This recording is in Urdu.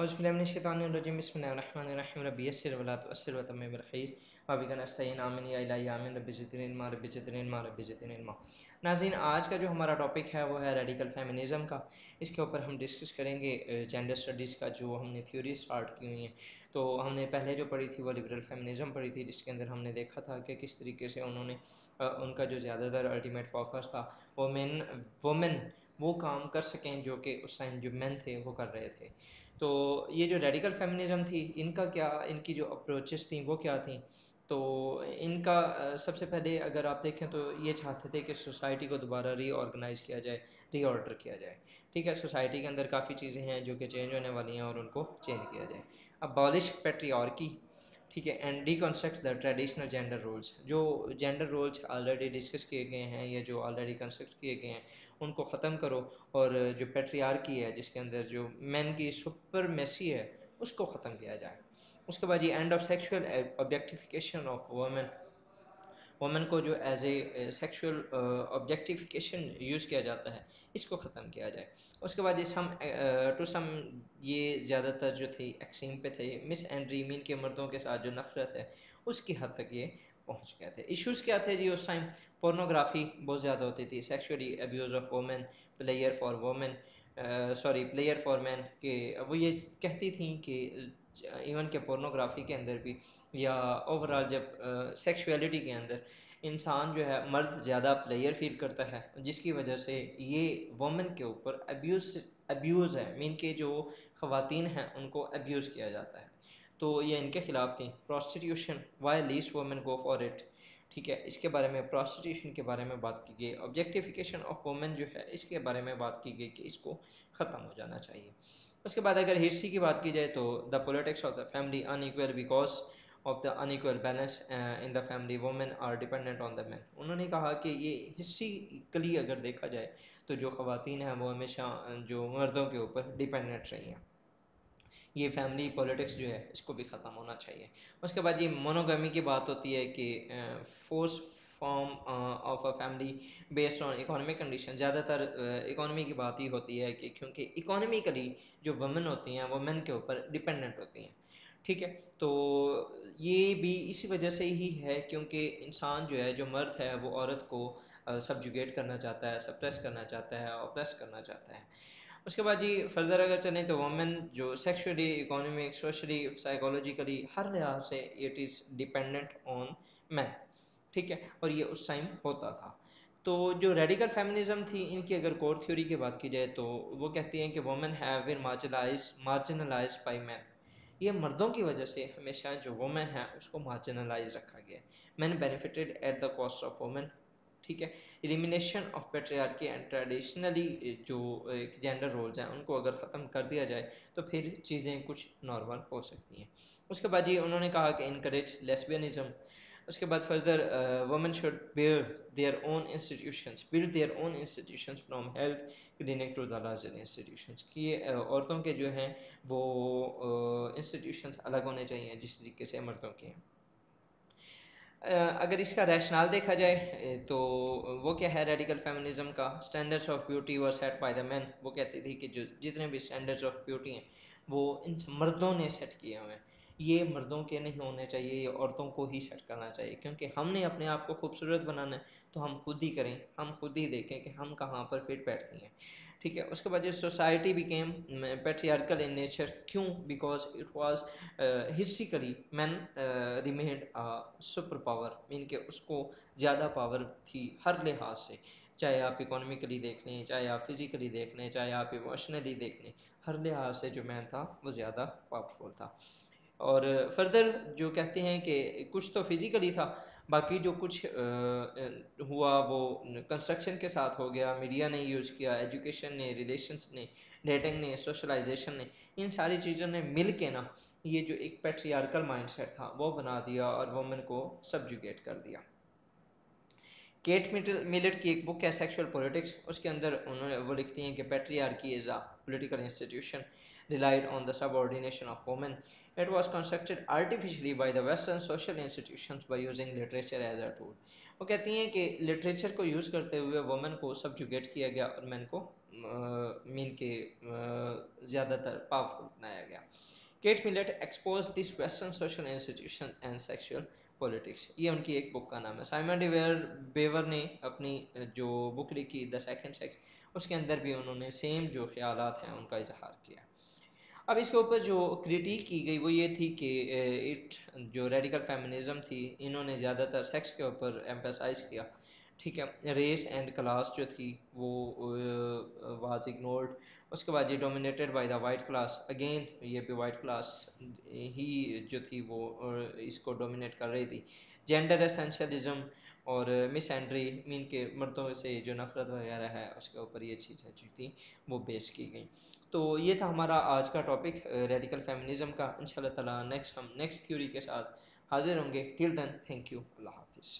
أعوذ بالله من الشيطان الرجيم بسم الله الرحمن الرحيم ربي يسر ولا تؤثر وتمم بالخير وابك نستعين آمين يا الہی، آمین. رب زدنی علما رب زدنی علما رب زدنی علما. ناظرین، آج کا جو ہمارا ٹاپک ہے وہ ہے ریڈیکل فیمنزم کا. اس کے اوپر ہم ڈسکس کریں گے جینڈر سٹڈیز کا جو ہم نے تھیوری سٹارٹ کی ہوئی ہیں. تو ہم نے پہلے جو پڑھی تھی وہ لبرل فیمنزم پڑھی تھی، جس کے اندر ہم نے دیکھا تھا کہ کس طریقے سے انہوں نے ان کا جو زیادہ تر الٹیمیٹ فوکس تھا وہ مین وومن وہ کام کر سکیں جو کہ اس ٹائم جو مین تھے وہ کر رہے تھے. تو یہ جو ریڈیکل فیمنزم تھی، ان کا کیا، ان کی جو اپروچز تھیں، وہ کیا تھیں؟ تو ان کا، سب سے پہلے اگر آپ دیکھیں تو یہ چاہتے تھے کہ سوسائٹی کو دوبارہ ری آرگنائز کیا جائے ری آرڈر کیا جائے۔ ٹھیک ہے سوسائٹی کے اندر کافی چیزیں ہیں جو کہ چینج ہونے والی ہیں اور ان کو چینج کیا جائے۔ ابالش پیٹری آرکی ٹھیک ہے and deconstruct the traditional gender roles جو جینڈر رولس آلریڈی ڈسکس کیے گئے ہیں یا جو آلریڈی کنسٹرکٹ کیے گئے ہیں، ان کو ختم کرو اور جو پیٹری آرکی ہے، جس کے اندر جو مین کی سپر میسی ہے، اس کو ختم کیا جائے۔ اس کے بعد یہ end of sexual objectification of women women کو جو as a sexual objectification use کیا جاتا ہے، اس کو ختم کیا جائے۔ اس کے بعد یہ سم uh, ٹو سم یہ زیادہ تر جو تھی ایکسیم پہ تھے مس اینڈری مین کے مردوں کے ساتھ جو نفرت ہے، اس کی حد تک یہ پہنچ گئے تھے۔ ایشوز کیا تھے جی؟ اس ٹائم پورنوگرافی بہت زیادہ ہوتی تھی۔ Sexually abuse of women player for women sorry player for men کہ وہ یہ کہتی تھیں کہ ایون کہ پورنوگرافی کے اندر بھی یا اوور آل جب سیکشولیٹی کے اندر انسان جو ہے مرد زیادہ پلیئر فیل کرتا ہے، جس کی وجہ سے یہ وومن کے اوپر ابیوز ابیوز ہے مین کے جو خواتین ہیں ان کو ابیوز کیا جاتا ہے۔ تو یہ ان کے خلاف تھیں۔ Prostitution whilst women go for it ٹھیک ہے، اس کے بارے میں پروسٹیٹیوشن کے بارے میں بات کی گئی۔ آبجیکٹیفیکیشن آف وومن جو ہے، اس کے بارے میں بات کی گئی کہ اس کو ختم ہو جانا چاہیے۔ اس کے بعد اگر ہسٹری کی بات کی جائے تو the politics of the family inequal because of the inequal balance in the family women are dependent on the man انہوں نے کہا کہ یہ ہسٹریکلی اگر دیکھا جائے تو جو خواتین ہیں وہ ہمیشہ جو مردوں کے اوپر ڈیپینڈنٹ رہی ہیں یہ فیملی پولیٹکس جو ہے اس کو بھی ختم ہونا چاہیے اس کے بعد یہ مونوگمی کی بات ہوتی ہے کہ force form of a family based on economy condition زیادہ تر اکانومی کی بات ہی ہوتی ہے کہ کیونکہ اکانومیکلی جو وومن ہوتی ہیں وہ مین کے اوپر ڈپینڈنٹ ہوتی ہیں ٹھیک ہے؟ تو یہ بھی اسی وجہ سے ہی ہے کیونکہ انسان جو ہے، جو مرد ہے، وہ عورت کو سبجوگیٹ کرنا چاہتا ہے سپریس کرنا چاہتا ہے اوپریس کرنا چاہتا ہے۔ اس کے بعد جی فردر اگر چلیں تو وومن جو سیکشولی اکانومک سوشلی سائیکولوجیکلی ہر لحاظ سے اٹ از ڈیپینڈنٹ آن مین ٹھیک ہے؟ اور یہ اس ٹائم ہوتا تھا۔ تو جو ریڈیکل فیمنزم تھی، ان کی اگر کور تھیوری کی بات کی جائے تو وہ کہتی ہیں کہ women have been marginalize marginalize by men یہ مردوں کی وجہ سے ہمیشہ جو وومن ہے، اس کو مارجنلائز رکھا گیا ہے۔ Men benefited at the cost of women ٹھیک ہے؟ Elimination of patriarchy and traditionally جو جینڈر رولز ہیں، ان کو اگر ختم کر دیا جائے تو پھر چیزیں کچھ نارمل ہو سکتی ہیں۔ اس کے بعد یہ انہوں نے کہا کہ انکریج لیسبینزم اس کے بعد further women should bear their own institutions build their own institutions from health clinic to the larger institutions کہ uh, عورتوں کے جو ہیں وہ uh, انسٹیٹیوشنس الگ ہونے چاہیے جس طریقے سے مردوں کے. ہیں اگر اس کا ریشنال دیکھا جائے تو وہ کیا ہے ریڈیکل فیمنزم کا؟ اسٹینڈرڈس آف بیوٹی و سیٹ بائی دا مین وہ کہتی تھی کہ جو جتنے بھی اسٹینڈرڈس آف بیوٹی ہیں وہ ان مردوں نے سیٹ کیے ہوئے ہیں. یہ مردوں کے نہیں ہونے چاہیے، یہ عورتوں کو ہی سیٹ کرنا چاہیے۔ کیونکہ ہم نے اپنے آپ کو خوبصورت بنانا ہے تو ہم خود ہی کریں، ہم خود ہی دیکھیں کہ ہم کہاں پر فٹ بیٹھتی ہیں۔ ٹھیک ہے، اس کے بعد society became patriarchal in nature کیوں؟ Because it was historically men remained super power men کہ اس کو زیادہ پاور تھی ہر لحاظ سے۔ چاہے آپ اکانومیکلی دیکھ لیں، چاہے آپ فزیکلی دیکھ لیں، چاہے آپ ایموشنلی دیکھ لیں، ہر لحاظ سے جو مین تھا وہ زیادہ پاورفل تھا۔ اور فردر جو کہتے ہیں کہ کچھ تو فزیکلی تھا، باقی جو کچھ ہوا، وہ کنسٹرکشن کے ساتھ ہو گیا میڈیا نے یوز کیا ایجوکیشن نے ریلیشنس نے ڈیٹنگ نے سوشلائزیشن نے، ان ساری چیزوں نے مل کے نا یہ جو ایک پیٹریارکل مائنڈ سیٹ تھا، وہ بنا دیا اور وومن کو سبجوگیٹ کر دیا۔ کیٹ ملٹ کی ایک بک ہے سیکشل پولیٹکس اس کے اندر انہوں نے وہ لکھتی ہیں کہ patriarchy is a political institution relied on the subordination of It was constructed artificially by the Western social institutions by using literature as a tool. وہ کہتی ہیں کہ لٹریچر کو یوز کرتے ہوئے وومن کو سبجوگیٹ کیا گیا اور مین کو مین کے زیادہ تر پاورفل بنایا گیا Kate Millett expose this western social institution and sexual politics یہ ان کی ایک بک کا نام ہے سائمن ڈیویئر بیور نے اپنی جو بک لکھی دا سیکنڈ سیکس اس کے اندر بھی انہوں نے سیم جو خیالات ہیں ان کا اظہار کیا اب اس کے اوپر جو کریٹیک کی گئی وہ یہ تھی کہ اٹ جو ریڈیکل فیمنزم تھی، انہوں نے زیادہ تر سیکس کے اوپر ایمپیسائز کیا۔ ٹھیک ہے ریس اینڈ کلاس جو تھی، وہ واز اگنورڈ اس کے بعد یہ dominated by the white class again یہ بھی وائٹ کلاس ہی جو تھی، وہ اس کو ڈومینیٹ کر رہی تھی۔ جینڈر اسینشلزم اور مس اینڈری مین کے مردوں سے جو نفرت وغیرہ ہے، اس کے اوپر یہ چیزیں جو تھیں، وہ بیس کی گئیں۔ تو یہ تھا ہمارا آج کا ٹاپک ریڈیکل فیمنزم کا. ان شاء اللہ تعالیٰ نیکسٹ ہم نیکسٹ تھیوری کے ساتھ حاضر ہوں گے. ٹل دین تھینک یو اللہ حافظ.